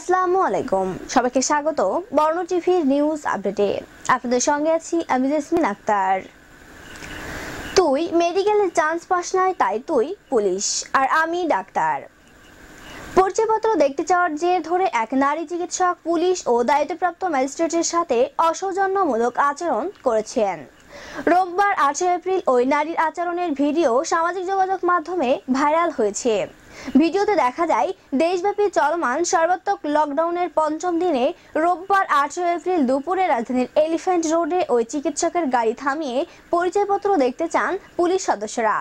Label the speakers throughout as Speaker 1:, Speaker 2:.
Speaker 1: আসসালামু আলাইকুম। সবাইকে স্বাগত বর্ণ টিভির নিউজ আপডেটে আপনাদের সঙ্গে আছি আমি জেসমিন আক্তার। তুই মেডিকেলে চান্স পাস নাই, তাই তুই পুলিশ। আর আমি ডাক্তার। পরিচয়পত্র দেখতে চাওয়ার জের ধরে এক নারী চিকিৎসক, পুলিশ ও দায়িত্বপ্রাপ্ত ম্যাজিস্ট্রেটের সাথে অসৌজন্যমূলক আচরণ করেছেন। রোববার আঠারো এপ্রিল ওই নারীর আচরণের ভিডিও সামাজিক যোগাযোগ মাধ্যমে ভাইরাল হয়েছে। ভিডিওতে দেখা যায়, দেশব্যাপী চলমান সর্বাত্মক লকডাউনের পঞ্চম দিনে রোববার আটশো এপ্রিল দুপুরে রাজধানীর এলিফ্যান্ট রোডে ওই চিকিৎসকের গাড়ি থামিয়ে পরিচয়পত্র দেখতে চান পুলিশ সদস্যরা।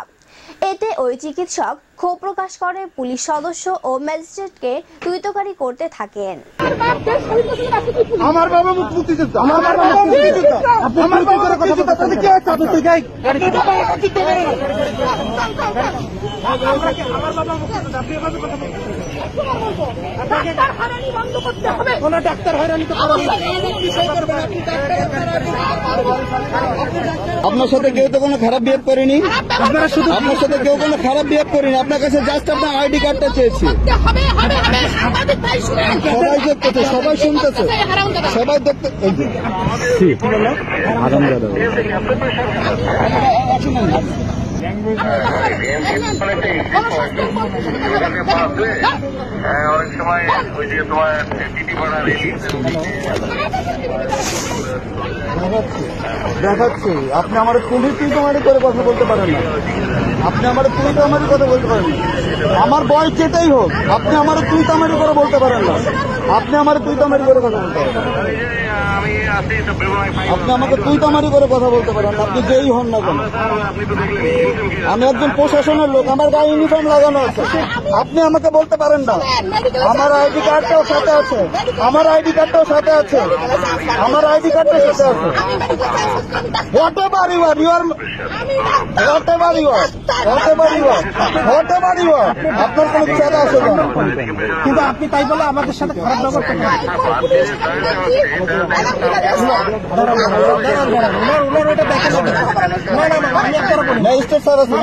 Speaker 1: এতে ওই চিকিৎসক ক্ষোভ প্রকাশ করে পুলিশ সদস্য ও ম্যাজিস্ট্রেটকে তুইতকারী করতে থাকেন।
Speaker 2: আমার বাবা মুক্তিযোদ্ধা আমার বাবা মুক্তিযোদ্ধা আমার বাবা মুক্তিযোদ্ধা তাহলে কি হচ্ছে আপনি তুই গাই
Speaker 3: ডাক্তার হারানি বন্ধ করতে হবে
Speaker 2: কোন ডাক্তার হয়রানি তো
Speaker 4: আপনার সাথে কেউ তো কোনো খারাপ বিহেভ করেনি?
Speaker 2: আপনার
Speaker 4: সাথে কেউ কোনো খারাপ বিহেভ করেনি? আপনার কাছে জাস্ট আপনার আইডি কার্ডটা চেয়েছি
Speaker 3: করতে হবে হবে হবে আমাদের তাই শুনেন
Speaker 4: সবাই দেখতেছে সবাই শুনতেছে সবাই দেখতে। দেখাচ্ছি। আপনি আমার পুলিশ তুই তোমারই করে কথা বলতে পারেন না। আপনি আমার তুই তোমারই কথা বলতে পারেন আমার বয়স যেটাই হোক, আপনি আমার তুই তামারি করে বলতে পারেন না। আপনি আমার তুই তামারি করে কথা বলতে পারেন।
Speaker 5: আমি আছি তো বেগুনায় পাই
Speaker 4: আপনি আমাকে তুই তামারি করে কথা বলতে পারেন আপনি যেই হন না কেন।
Speaker 5: আপনি তো দেখলেন
Speaker 4: আমি একজন প্রশাসনের লোক আমার গায়ে ইউনিফর্ম লাগানো আছে। আপনি আমাকে বলতে পারেন না। আমার আইডি কার্ডটাও সাথে আছে। আমার আইডি কার্ডটাও সাথে আছে। আমার আইডি কার্ডটাও সাথে আছে। Whatever you are you are whatever you are whatever you are whatever you are আপনার কোনো আসে না।
Speaker 2: কিন্তু আপনি তাই বলে আমাদের সাথে খারাপ
Speaker 4: ম্যাজিস্ট্রেট স্যার আছে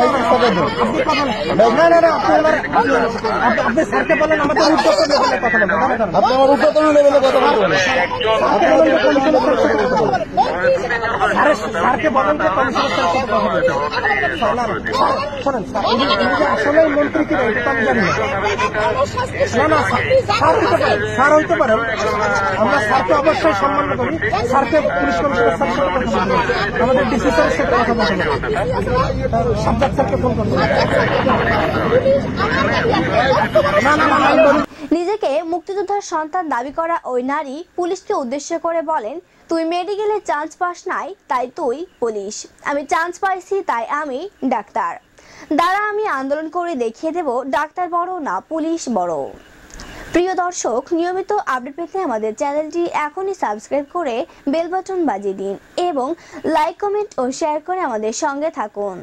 Speaker 2: না না না আপনি আপনি- স্যারকে বলেন আমাদের উদ্যোগ কথা।
Speaker 4: আপনি আমার লেভেলে কথা বলতে পারেন
Speaker 2: আপনি বলেন যে কমিশনের স্যারের সাথে কথা বলতে। আরে স্যারকে বলেন যে কমিশনের স্যারের কথা বলতে। শোনেন স্যার এই যে- আসলে মন্ত্রী কি এটা তো জানি না। না স্যার হইতে পারে, স্যার হইতে পারেন আমরা স্যারকে অবশ্যই সম্মান করি। স্যারকে পুলিশ কমিশনার আমাদের ডিসি সাথে কথা বলতে হবে। স্যারকে ফোন করতে না না না
Speaker 1: নিজেকে মুক্তিযোদ্ধার সন্তান দাবি করা ওই নারী পুলিশকে উদ্দেশ্য করে বলেন, তুই মেডিকেলে চান্স পাস নাই, তাই তুই পুলিশ। আমি চান্স পাইছি, তাই আমি ডাক্তার। দ্বারা আমি আন্দোলন করে দেখিয়ে দেব, ডাক্তার বড় না পুলিশ বড়। প্রিয় দর্শক, নিয়মিত আপডেট পেতে আমাদের চ্যানেলটি এখনই সাবস্ক্রাইব করে বেল বাটন বাজিয়ে দিন এবং লাইক, কমেন্ট ও শেয়ার করে আমাদের সঙ্গে থাকুন।